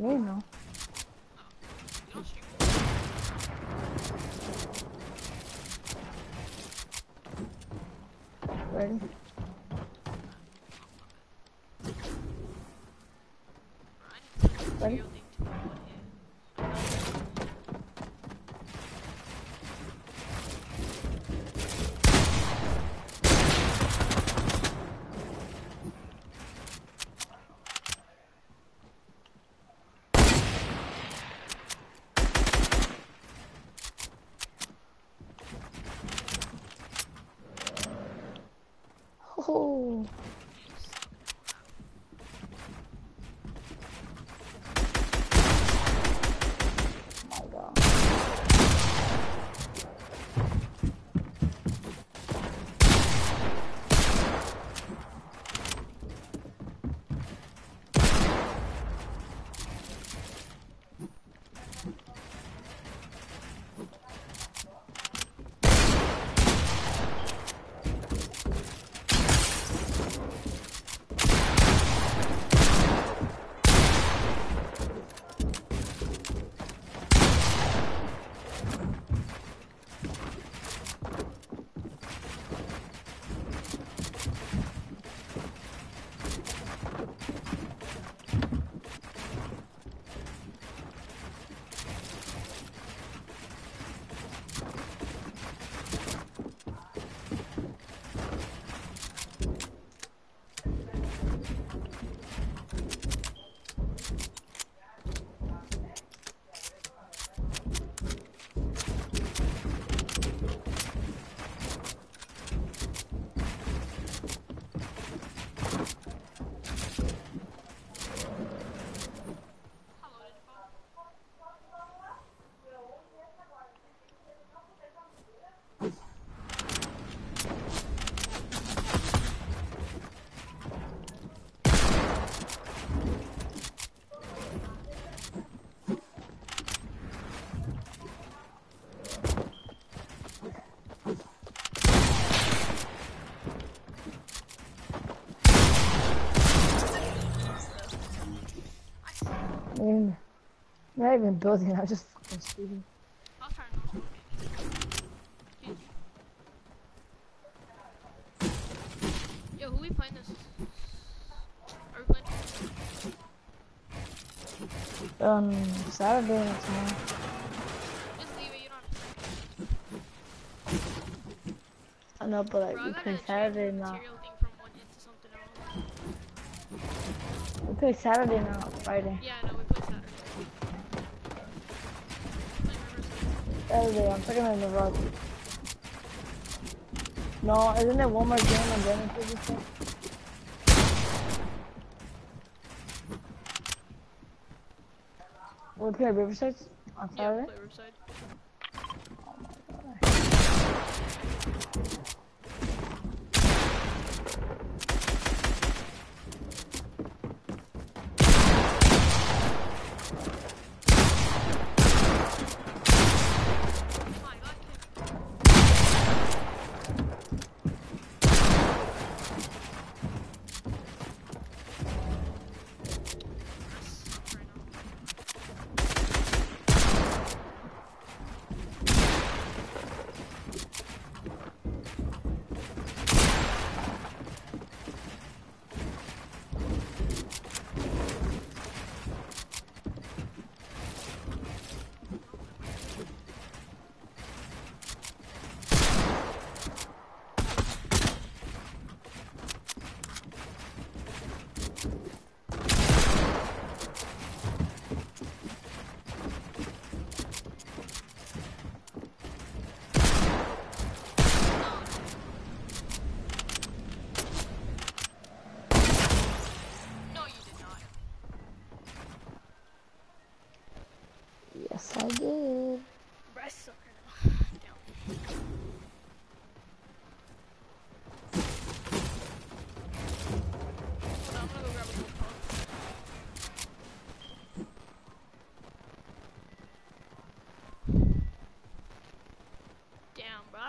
Stream. Ready? I mean, I'm not even building, I'm just fucking shooting. I was trying not to look at it. Yo, who we playing this? Are we playing? Um, Saturday and tomorrow. Just leave it, you don't have to. I know, but like, Bro, we play Saturday now. material thing from one hit to something else. We play Saturday now, Friday. Yeah, I know, we play Saturday. Play I'm putting in the rug. No, isn't there one more game and then play this game? We play Riverside on Yeah, play Riverside.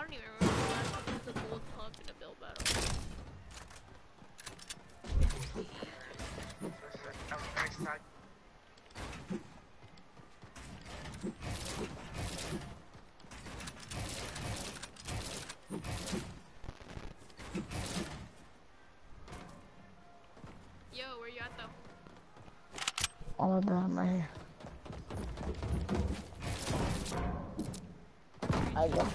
I don't even remember the last time a gold pump in a build battle. Yo, where you at though? All of them right here. I got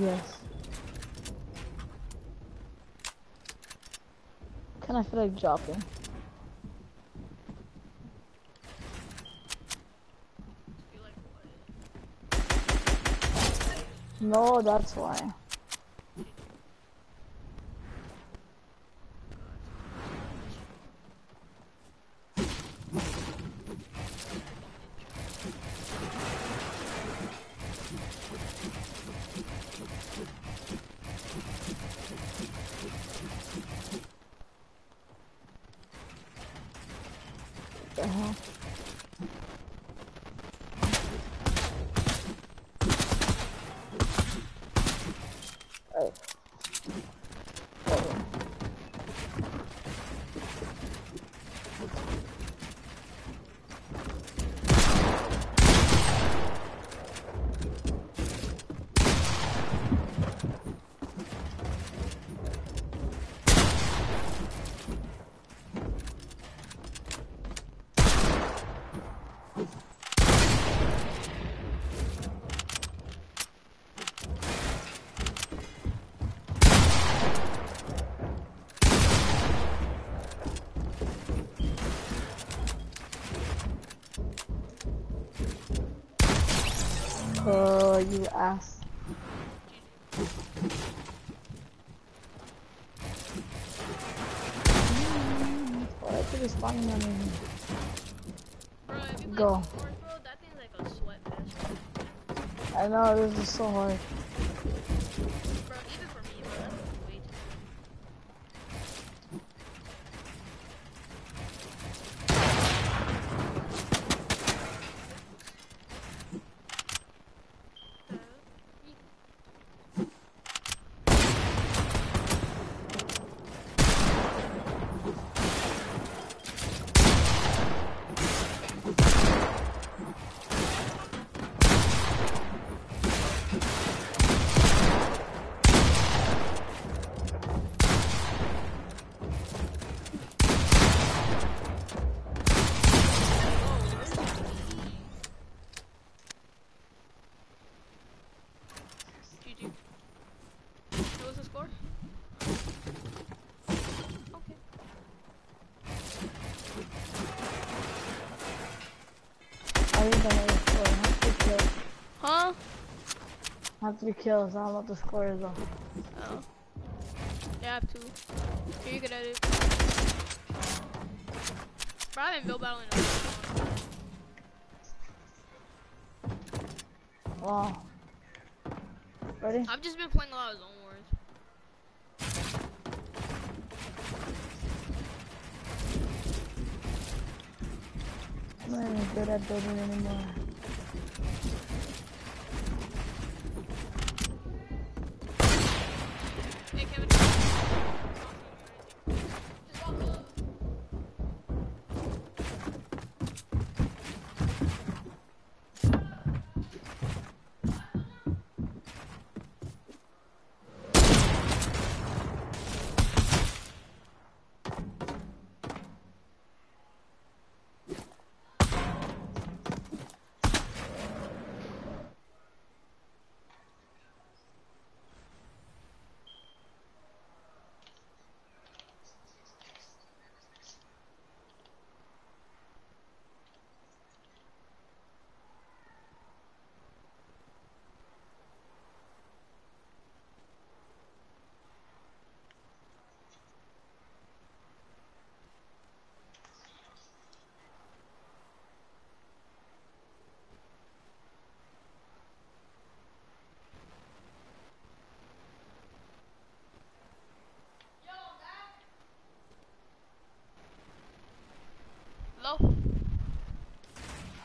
yes. Can I feel like dropping? No, that's why. The hell? Oh. Oh. Oh, you ass. Why is it spawning on me? Bro, if you play Go. Fortnite, bro, that thing's like a sweat fest. I know, this is so hard. Bro, even for me, bro, that's way too hard. GG. What was the score? Okay. I think I know the score. I have three kills. Huh? I have three kills. I don't know what the score is though. Oh. Yeah, I have two. Here, you can edit. Bro, I haven't built battle in a while. Wow. Ready? I've just been playing a lot of Zone Wars. I'm not even good at building anymore.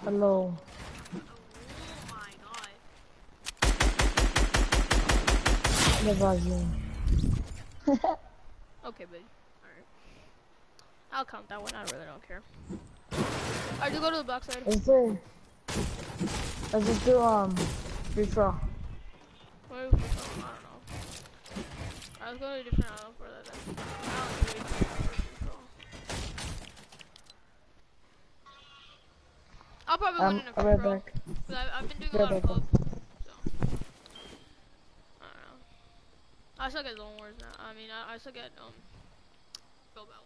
Hello. Oh my god. The volume. Okay, buddy. Alright. I'll count that one. I really don't care. Alright, to go to the back side. Is there? Let's just do um free throw. Where is this one? I don't know. I was going to a different island for that. then. I don't really care for control. I'll probably Um, win in a I'll right back. Cause I, I've been doing Be a lot right of back. pub. So. I don't know. I suck at Zone Wars now. I mean, I, I suck at, um, Go Battle.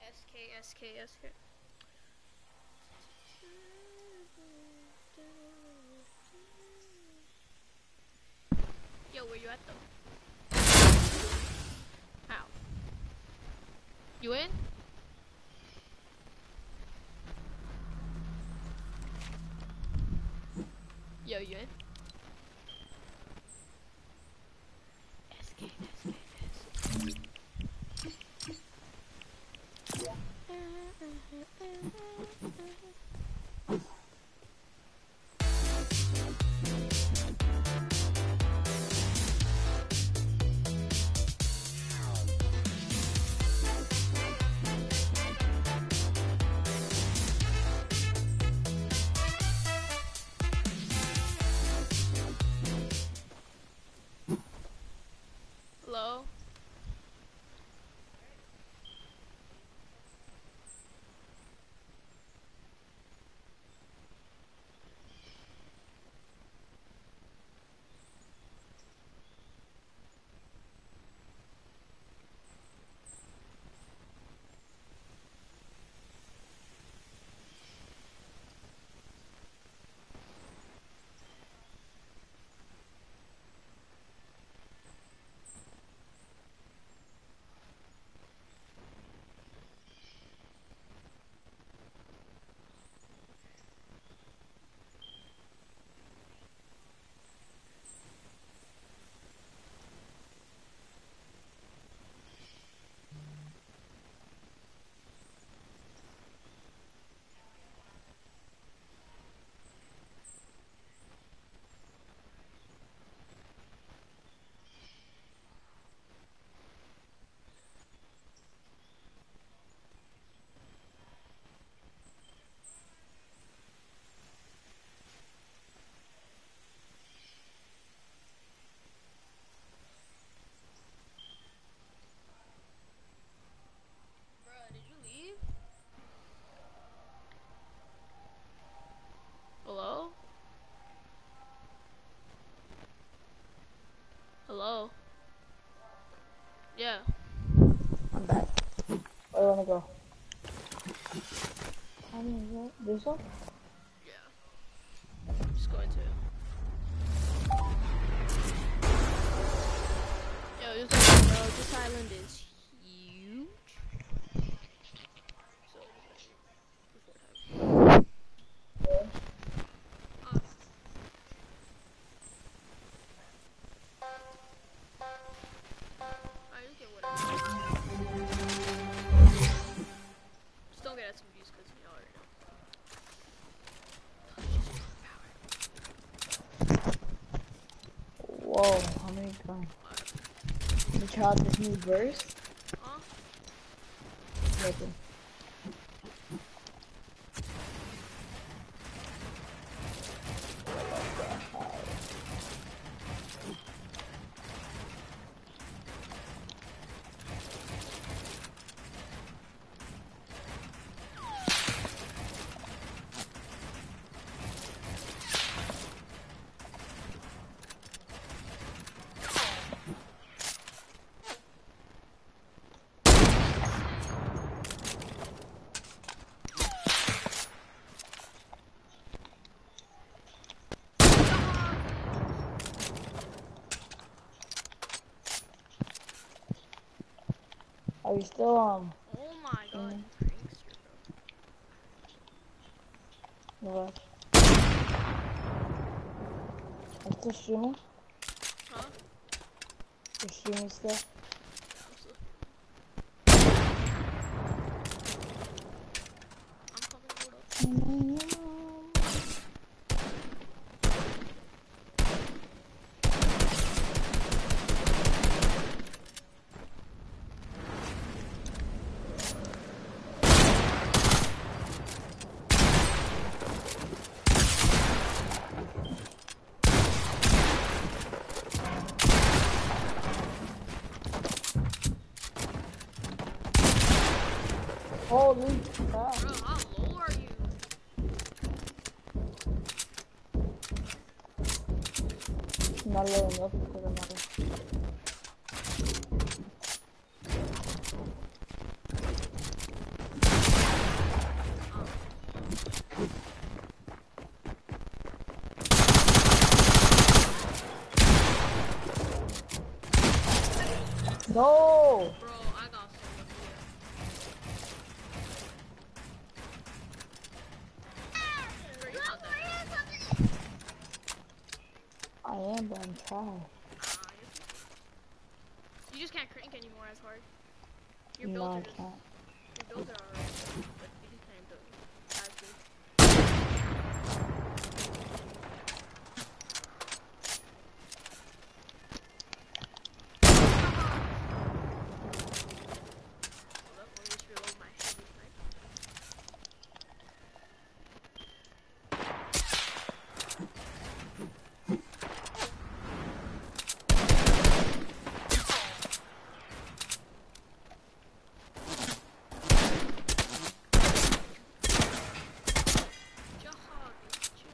SK, SK, SK. Yo, where you at though? You in? Yo, you in? What? The child this new verse? Huh? Nothing. Are you still um Oh my god, Mm. you prankster, bro. what? I'm still streaming? Huh? You're streaming still? Yeah, I'm still- Holy crap. Bro, how low are you? Not low enough because I'm not No! Bro, I got so lucky. Bro, you not that. I am, but I'm trying. Nah, you're- just can't crank anymore as hard. Your No, I just, can't. your builds are alright, but you just can't build as good. Hold up, let me just reload my heavy sniper. Jahad, bitch.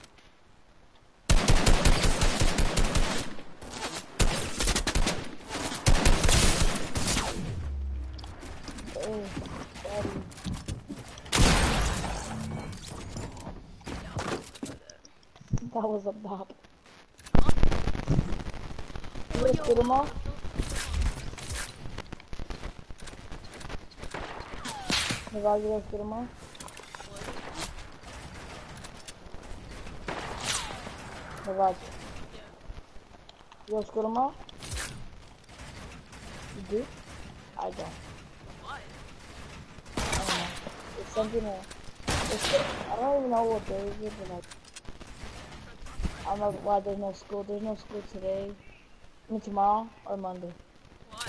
Oh, daddy. Yeah, I'll do that. That was a bop. Oh, You guys get him off? Niraj, you guys get him off? Niraj, you guys get him off? You do? I don't. Know. Why there's no school. There's no school today. I mean tomorrow or Monday. Why?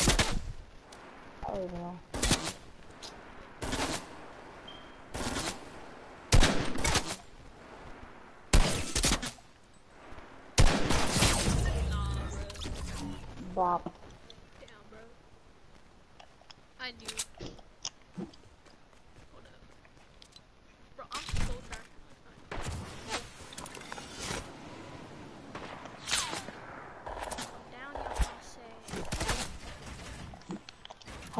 I don't even know. Bop. Damn, bro. I knew. Hold up. Bro, I'm so tired. Down, y'all say.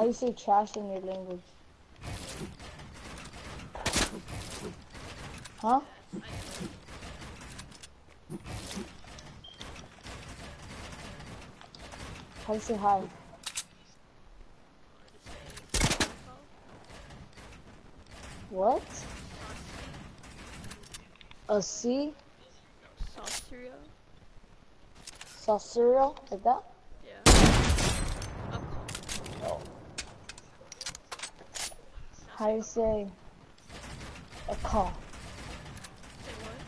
How do you say trash in your language? Huh? How do you say hi? What? A C? Sauce cereal? Sauce cereal? Like that? Yeah. A call. How do you say a call? Say what?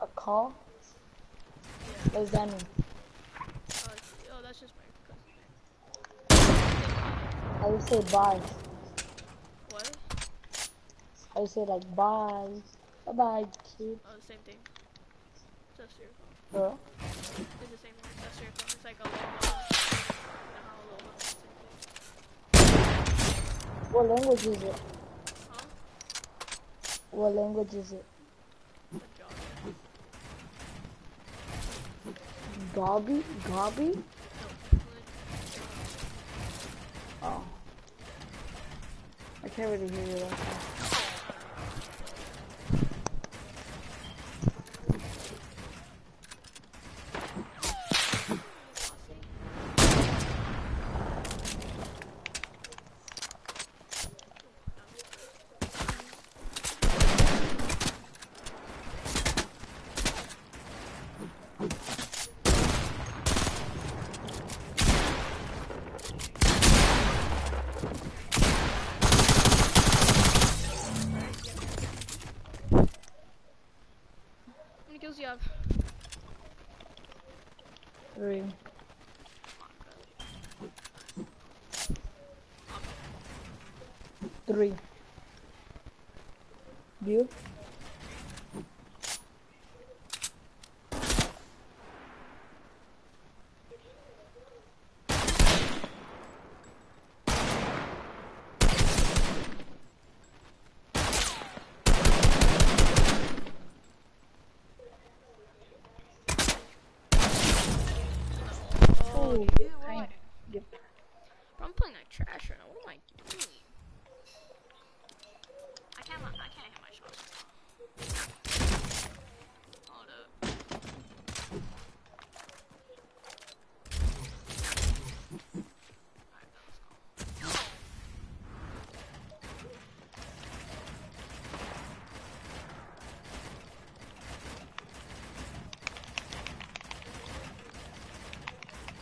A call? Yeah. What does that mean? Oh, oh, that's just my cousin. Do you say bye? What? Do you say like bye? Bye bye, kid. Oh, the same thing. Sauce cereal. Girl. It's the same word. Sauce cereal. It's like a. You know how a logo is the same thing. What language is it? Huh? What language is it? Gobby? Gobby? Oh. I can't really hear you like that.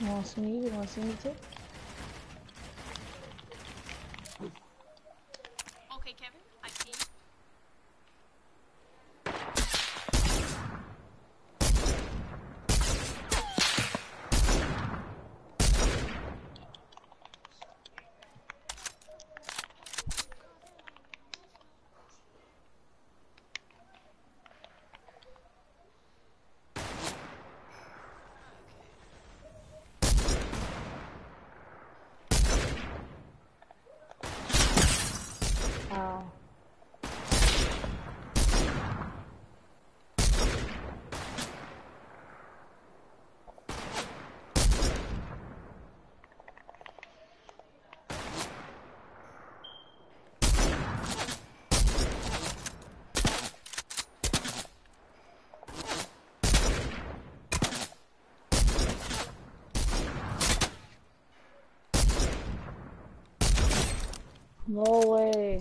See me? See me too? Okay, Kevin, I see. you. Uh, no way.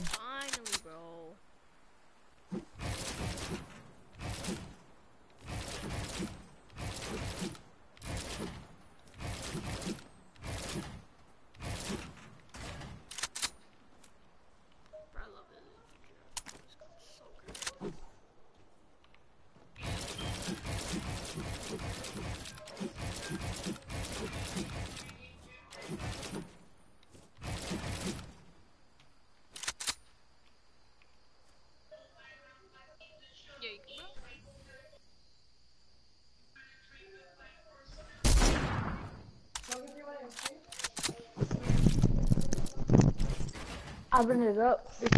I bring it up. The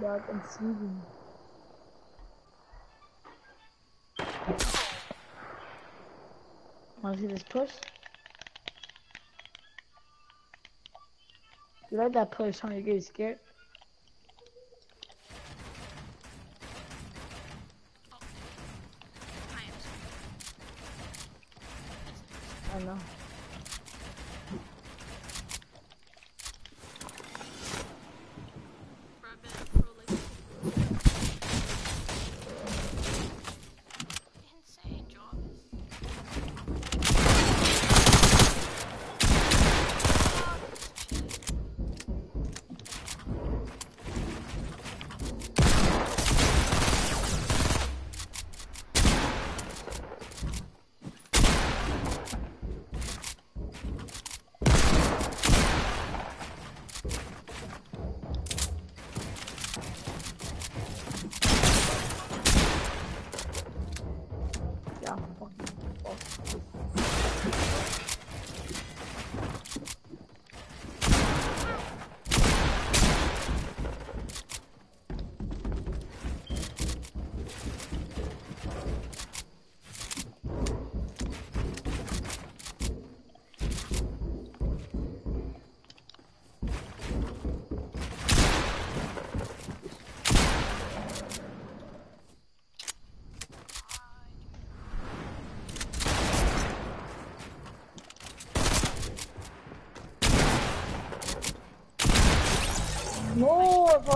dog and season. Wanna see this push? You like that push, huh? You get scared?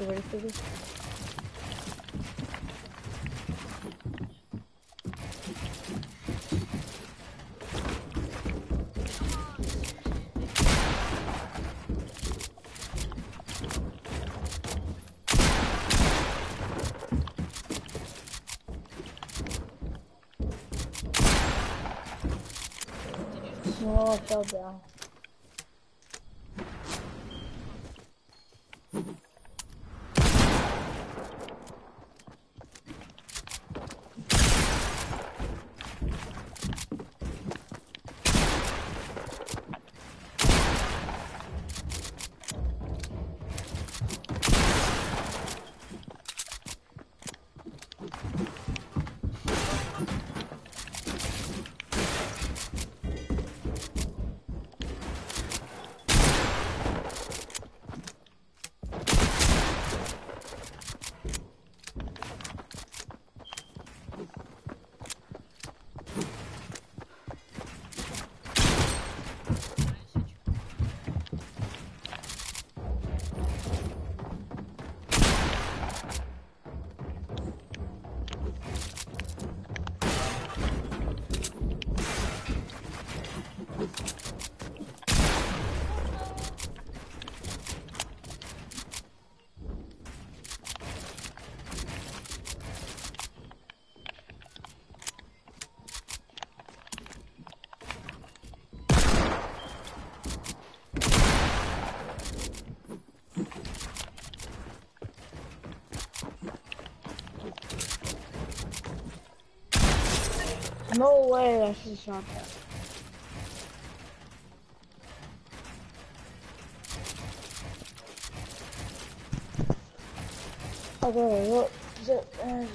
You ready for this? No, I fell down. No way I should have shot that. Okay, look. Uh, uh,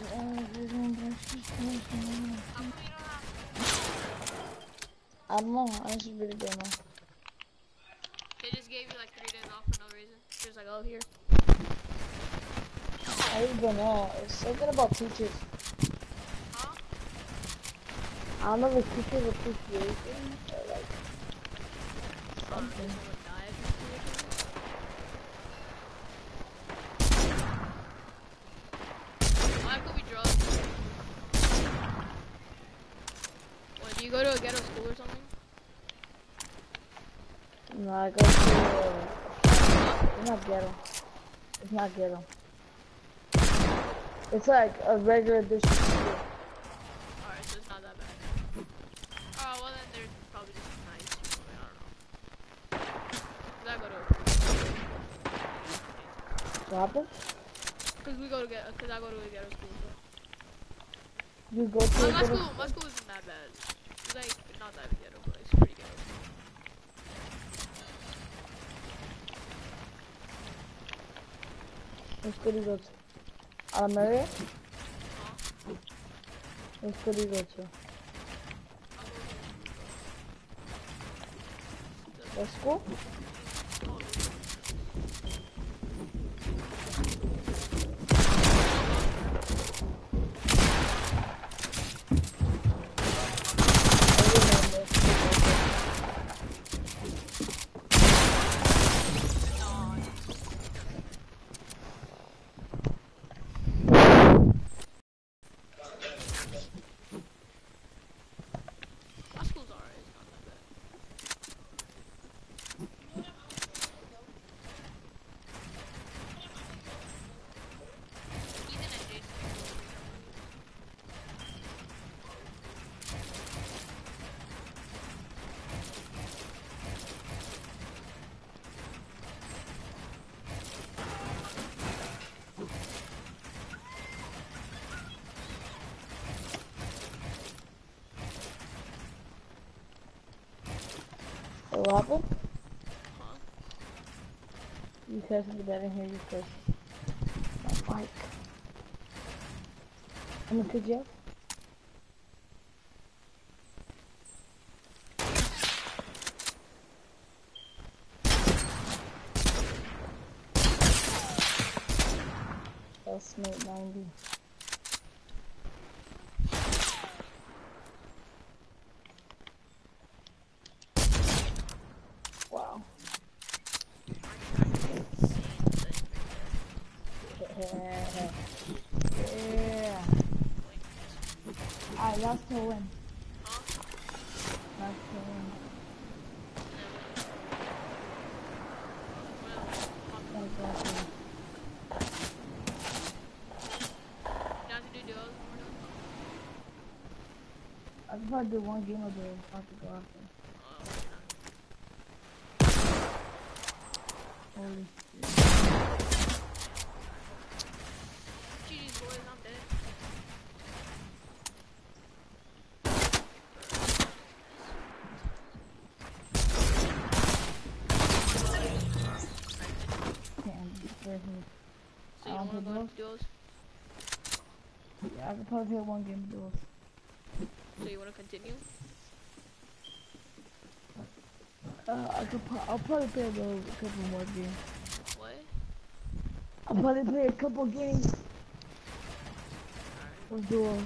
I don't know. I just really don't know. They just gave you like three days off for no reason. Just like, oh here. I don't know. It's something about teachers. I don't know if it's teachers appreciation or like something. Someone died this weekend. Why could we drug? What, do you go to a ghetto school or something? No, I go to. Uh, it's not ghetto. It's not ghetto. It's like a regular district school. Alright, so it's not that bad. Oh, well then they're probably just nice. I, mean, I don't know. 'Cause I go to a What happened? Cause we go to get, cause I go to a ghetto school. So. You go to My, my ghetto school, my school isn't that bad. It's like not that ghetto, but it's pretty ghetto. What school do you go to? Almeria? Huh? What school do you go to? What school? I remember. My school's alright. It's not that bad. Ethan and Jason. Happened? Huh? You guys be better hear you first. My mic. I'm gonna pick you. That's 90. Wow. Yeah. Win. Huh? That's last to win. down to do one game of it if I could go after. Oh, Holy GG's boys, I'm dead. damn, there's me. So you Um, wanna go duos? to duos? Could play one game of duos. So you wanna continue? Uh, I could I'll probably play a little, couple more games. What? I'll probably play a couple games Alright, of duos.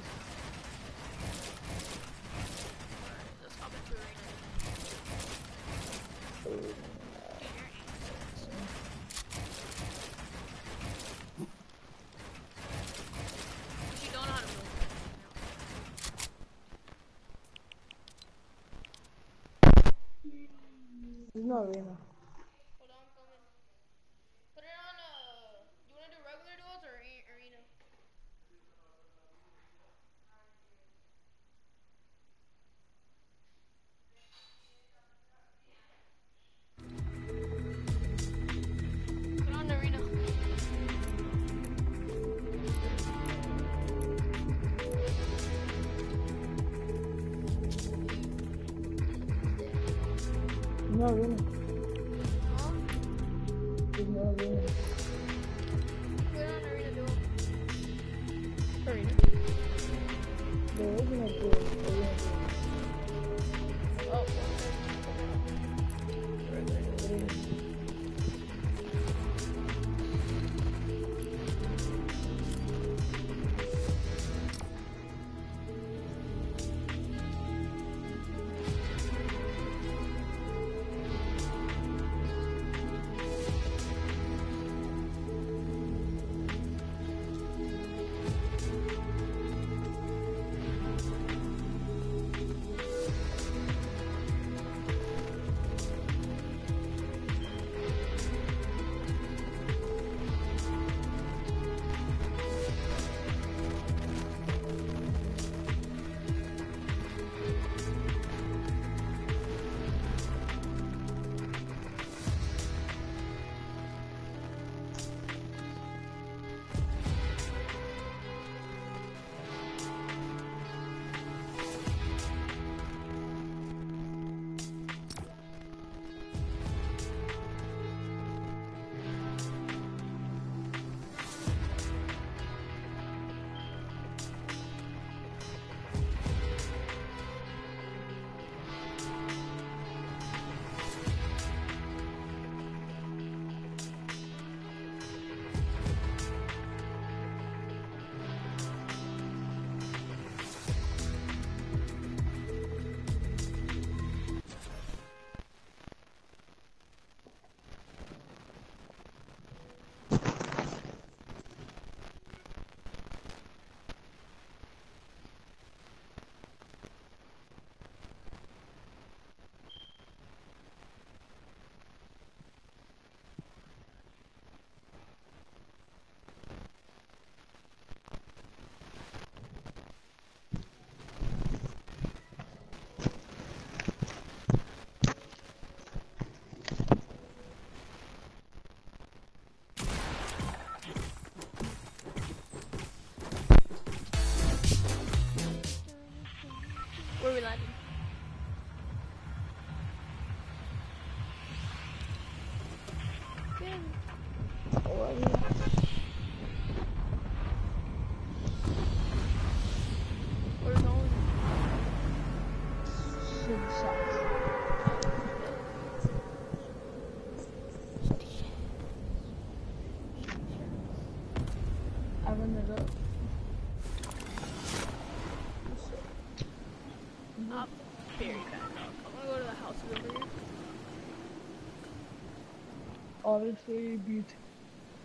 Obviously, beauty.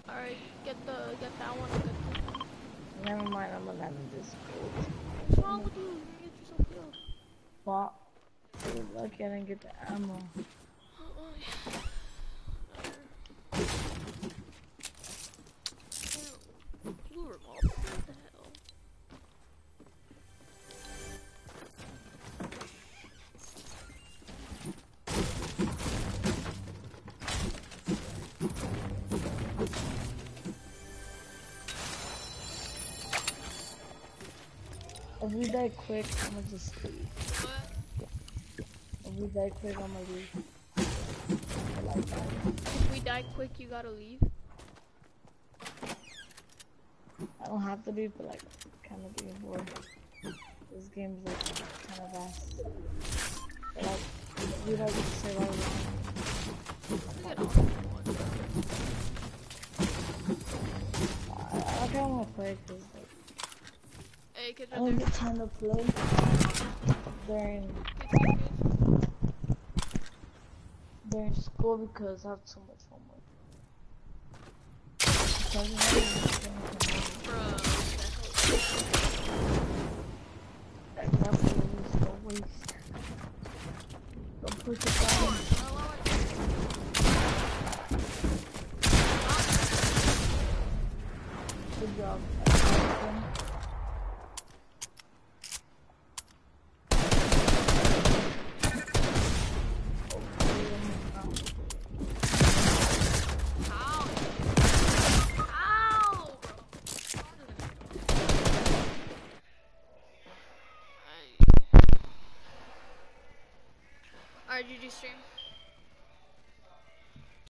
Alright, get the get that one. I'll get this one. Never mind, I'm gonna have this. What's wrong with you? You're gonna get yourself killed. But, I didn't get the ammo. We die quick, I'm gonna just. What? If we die quick, I'm gonna leave. I like that. If we die quick, you gotta leave. I don't have to leave, but like, kind of getting bored. This game's like kind of vast. But, like, we don't get to survive. I. I, of want to play because like, Hey, I don't get time to play during during school because I have so much homework. Like, that's a waste. Don't push it down.